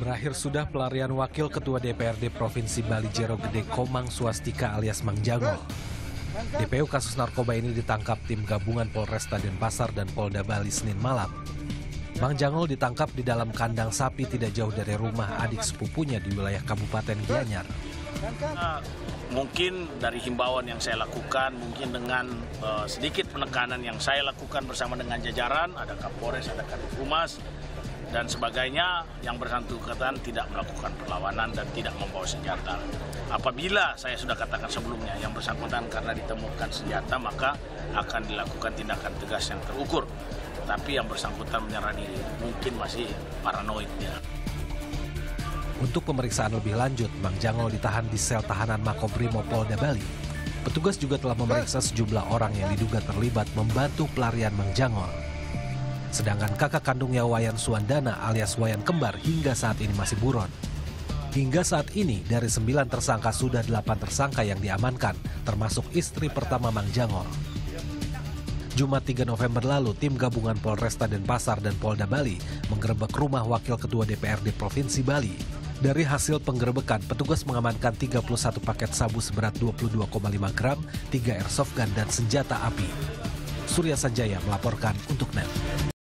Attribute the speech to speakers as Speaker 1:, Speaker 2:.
Speaker 1: Berakhir sudah pelarian Wakil Ketua DPRD Provinsi Bali Jero Gede Komang Swastika alias Mang Jangol. DPU kasus narkoba ini ditangkap tim gabungan Polresta Denpasar dan Polda Bali Senin malam. Mang Jangol ditangkap di dalam kandang sapi tidak jauh dari rumah adik sepupunya di wilayah Kabupaten Gianyar.
Speaker 2: Nah, mungkin dari himbauan yang saya lakukan, mungkin dengan uh, sedikit penekanan yang saya lakukan bersama dengan jajaran, ada Kapolres, ada Kadif Humas, dan sebagainya yang bersangkutan tidak melakukan perlawanan dan tidak membawa senjata. Apabila saya sudah katakan sebelumnya yang bersangkutan karena ditemukan senjata maka akan dilakukan tindakan tegas yang terukur. Tapi yang bersangkutan menyerah diri mungkin masih paranoid ya.
Speaker 1: Untuk pemeriksaan lebih lanjut, Mang Jangol ditahan di sel tahanan Makobrimo Polda Bali. Petugas juga telah memeriksa sejumlah orang yang diduga terlibat membantu pelarian Mang Jangol. Sedangkan kakak kandungnya Wayan Suandana alias Wayan Kembar hingga saat ini masih buron. Hingga saat ini, dari sembilan tersangka sudah delapan tersangka yang diamankan, termasuk istri pertama Mang Jangol. Jumat 3 November lalu, tim gabungan Polresta Denpasar dan Polda Bali menggerebek rumah Wakil Ketua DPRD Provinsi Bali. Dari hasil penggerebekan, petugas mengamankan 31 paket sabu seberat 22,5 gram, 3 airsoft gun, dan senjata api. Surya Sanjaya melaporkan untuk NET.